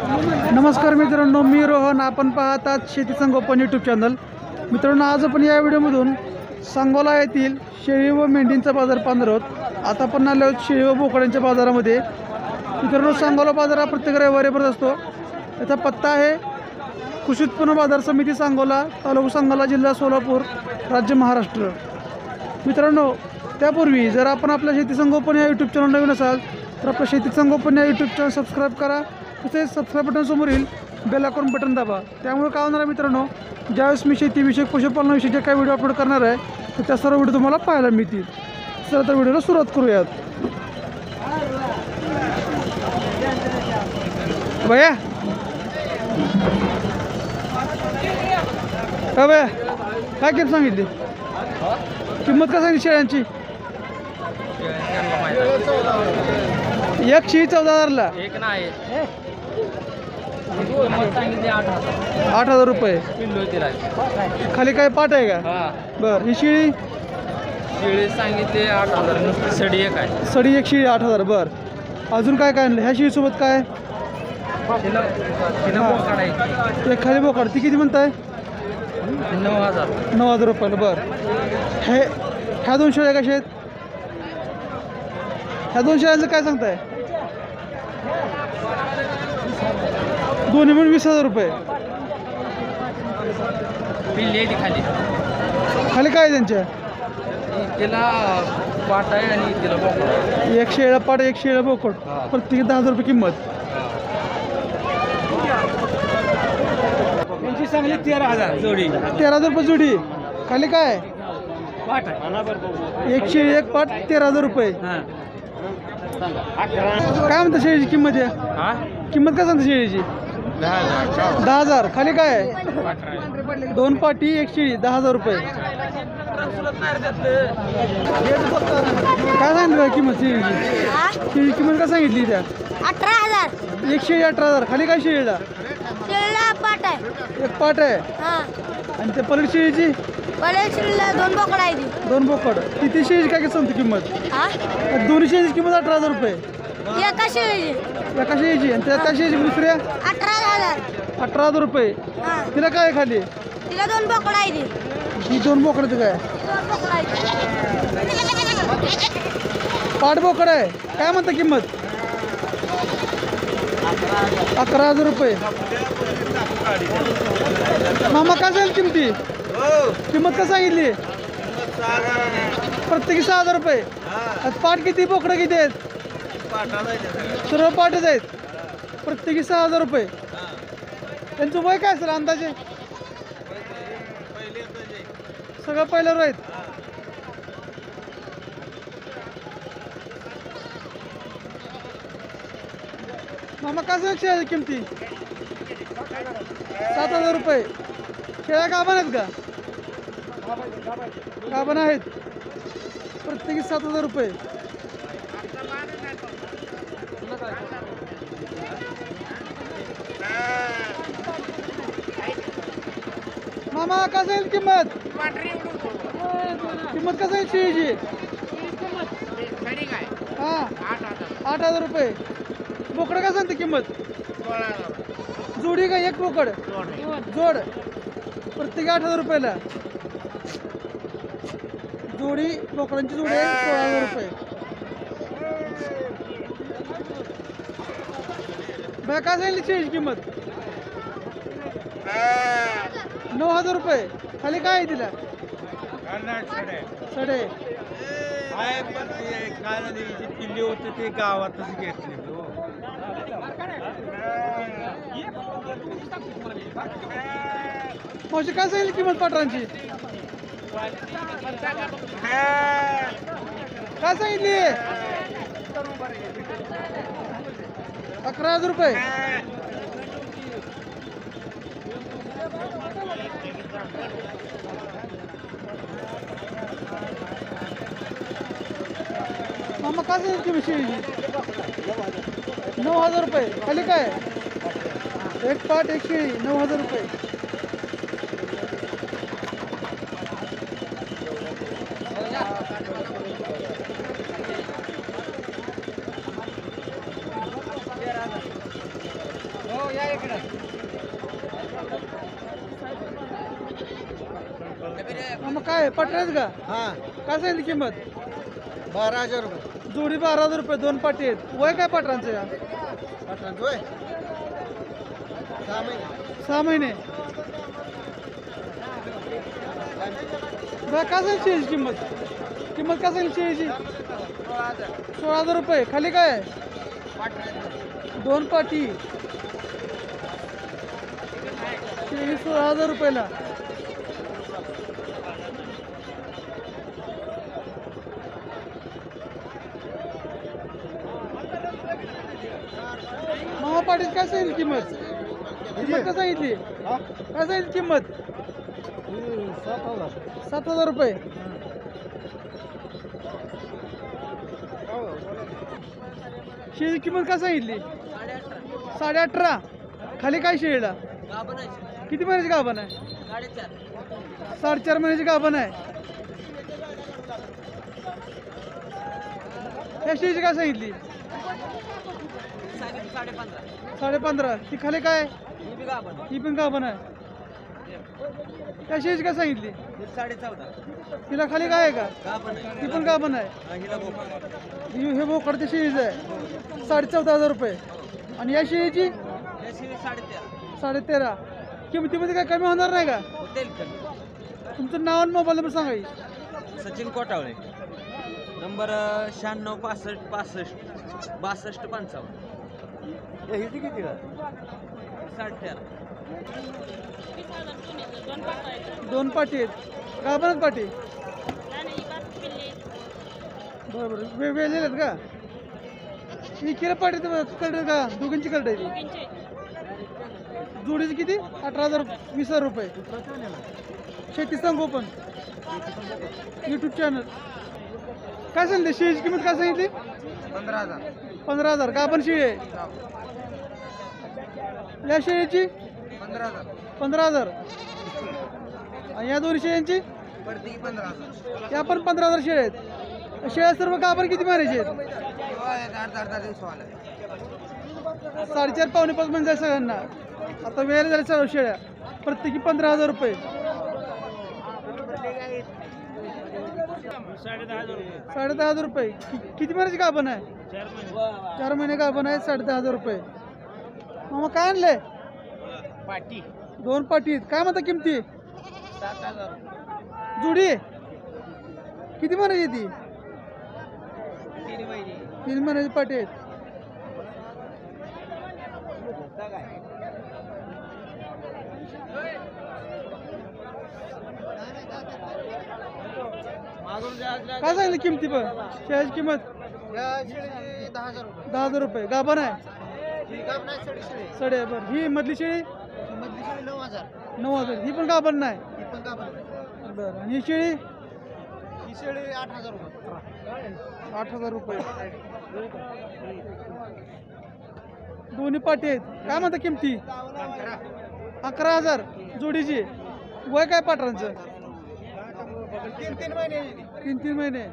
नमस्कार मित्रांनो मी रोहन. आपण पाहतात शेती संगोपन यूट्यूब चॅनल मित्रांनो आज आपण या व्हिडिओमधून सांगोला येथील शेळी व मेंढींचा बाजार पाहणार आहोत. आता आपण आलो आहोत शेळी व बोकड्यांच्या बाजारामध्ये. मित्रांनो सांगोला बाजार हा प्रत्येक रविवारी भरत असतो. याचा पत्ता आहे कृषी उत्पन्न बाजार समिती सांगोला तालुका सांगोला जिल्हा सोलापूर राज्य महाराष्ट्र. मित्रांनो त्यापूर्वी जर आपण आपल्या शेती संगोपन या यूट्यूब चॅनल नवीन असाल तर आपल्या शेती संगोपन या यूट्यूब चॅनल सबस्क्राईब करा. तसेच सबस्क्राईब बटन समोरील बेल आयकॉन बटन दाबा. त्यामुळे काय होणार आहे मित्रांनो ज्यावेळेस मी शेतीविषयक पशुपालनाविषयी जे काही व्हिडिओ अपलोड करणार आहे तर त्या सर्व व्हिडिओ तुम्हाला पाहायला मिळतील. चला तर व्हिडिओला सुरुवात करूयात. भैया. का भैया काय किंमत सांगितली? किंमत काय सांगितली शेळ्यांची? एक शेळी चौदा हजारला एक नाही. आठ हजार. रुपये. खाली काय पाट आहे का? हा. बरं ही शिळी? शेळी सांगितले आठ हजार. नुसती सडी एक आहे. सडी एक शिळी आठ हजार बरं. अजून काय काय आणलं? ह्या शिळीसोबत काय? एक खाली बोकाड. ती किती म्हणताय? नऊ हजार. नऊ हजार रुपयाला बरं. हे ह्या दोन शेळ्या कशा आहेत? ह्या दोन शेळ्यांचं काय सांगताय? दोन्ही मिळून वीस हजार रुपये. पिल्ली आहे ती खाली. खाली काय त्यांच्या? तिला पाट आहे आणि तिला बोकाड आहे. एक शेळा पाट एक शेळा बोकड. हा. प्रत्येकी दहा हजार रुपये किंमत. त्यांची सांगली तेरा हजार. जोडी. तेरा हजार रुपये जोडी. खाली काय? पाट आहे. एक शेळी एक पाट तेरा हजार रुपये. हा. काय म्हणता शेळीची किंमत आहे हा? किंमत काय सांगता शेळीची? दहा हजार खाली काय आहे? दोन पाटी एक शेळी दहा हजार रुपये. काय सांगितलं किंमत शेळीची? शेळी किंमत काय सांगितली त्या? अठरा हजार. एक शेळी अठरा हजार. खाली काय शेळीला? एक पाट आहे. हा. आणि त्या पलीड शेळीची? दोन बोकडा आहे ती. दोन बोकड. किती शेळीची काय सांगते किंमत? हा? दोन्ही शेळीची किंमत अठरा हजार रुपये. एका शिळीची एका शेळीची आणि त्या त्या शेळीची दुसऱ्या? अठरा हजार. अठरा हजार रुपये. हा. तिला काय आहे खाली? तिला दोन बोकडा आहे ती. ही दोन काय? दोन बोकडा आहे ती. पाठ बोकड आहे. काय म्हणता किंमत? अकरा हजार रुपये. मामा काय सांगितली किंमती? किंमत काय सांगितली? प्रत्येकी सहा हजार रुपये. आता पाठ किती बोकडं किती आहेत? सर्व पाठच आहेत. प्रत्येकी सहा हजार रुपये. त्यांचं वय काय असेल अंदाजे? सगळं पहिल्यावर आहेत. मामा काय सांग शेळ्या किमती? सात हजार रुपये. शेळ्या गाभण आहेत का? गाभण आहेत? प्रत्येकी सात हजार रुपये. मामा कसं सांगेल किंमत? किंमत कसं आहे शेळीची? हा? आठ हजार रुपये. बोकडं काय सांगते किंमत? जोडी का एक बोकड? जोड. प्रत्येकी आठ हजार रुपयाला. जोडी बोकडांची जोडी आहे सोळा हजार रुपये. बाय काय सांगितली शेळीची किंमत? नऊ हजार रुपये. खाली काय आहे तिला? सडे. किल्ली होती ते गावातच घेतले मावशी काय सांगितली किंमत पाटरांची? काय सांगितली? अकरा हजार रुपये. मामा काय सांगितली किंमत नऊ हजार रुपये. खाली काय? एक पाठ एकशे नऊ हजार रुपये. पटरायच का? हा. काय सांगितली किंमत? बारा हजार रुपये. जोडी बारा हजार रुपये दोन पाटी आहेत. वय काय पटरांचं या? पाठवतो होय सहा महिने. सहा महिने. बरं काय सांगितली शेळीची किंमत? किंमत काय सांगितली शेळीची? सोळा हजार रुपये. खाली काय आहे? दोन पाटी. शेळी सोळा हजार रुपयाला. मामा पाटील काय सांगितली किंमत? किंमत काय सांगितली? काय सांगितली किंमत? सात हजार. सात हजार रुपये. शेळी किंमत काय सांगितली? साडे अठरा. खाली काय शेळीला? किती महिन्याची गाभण आहे? साडेचार महिन्याची गाभण आहे. या शेळीची काय सांगितली? साडे पंधरा ती खाली काय? ही पण गाभण आहे. त्या शेळीची काय सांगितली? साडे चौदा तिला खाली काय आहे का? का पण आहे ती पण आहे. बोकड ही- बोकडच्या शेळीचं आहे. साडे चौदा हजार रुपये. आणि या शेळीची याशिवाय साडे तेरा किमतीमध्ये काय कमी होणार नाही का. तुमचं नाव आणि मोबाईल नंबर सांगा की. सचिन कोटावळे. नंबर शहाण्णव पासष्ट पासष्ट बासष्ट पंचावन्न. हिची किती का साठ तेरा दोन पाटी आहेत. गाभणच पाटी? बरोबर. वे आहेत का? ही किरा पाटी करडे का? दोघींची करडे ती. जोडीची किती? अठरा हजार वीस हजार रुपये. शेती संगोपन. यूट्यूब चॅनल काय सांगितली शेळीची किंमत काय सांगितली? पंधरा हजार. पंधरा हजार. गाभण शेळी आहे? या शेळीची? पंधरा हजार. पंधरा हजार. आणि या दोन शेळ्यांची? पडते की पंधरा हजार. या पण पंधरा हजार शेळ्या आहेत. शेळ्या सर्व गाभण किती मारायचे आहेत? दिवस आला साडेचार पावणे पाच म्हणजे सगळ्यांना. आता वेळ झाले सर्व शेळ्या. प्रत्येकी पंधरा हजार रुपये. साडे दहा हजार रुपये. कि- किती महिन्याची गाभण आहे? चार महिने गाभण आहे साडे दहा हजार रुपये. मग काय आणलंय? पाटी. दोन पाटी आहेत. काय म्हणता किमती? जुडी? किती महिन्याची ती? तीन महिन्याची पाटी आहेत. काय सांगितलं किमती पण? शेळ्याची किंमत? दहा हजार रुपये. गाभण आहे सडे साडे बरं. ही मधली शेळी? नऊ हजार. ही पण गाभण नाही? ही बरं. आणि ही शेळी? ही शेळी आठ हजार रुपये. आठ हजार रुपये दोन्ही पाटी आहेत. काय म्हणता किमती? अकरा हजार. जोडीची. वय काय पाटरांचं तीन तीन महिने तीन तीन महिने.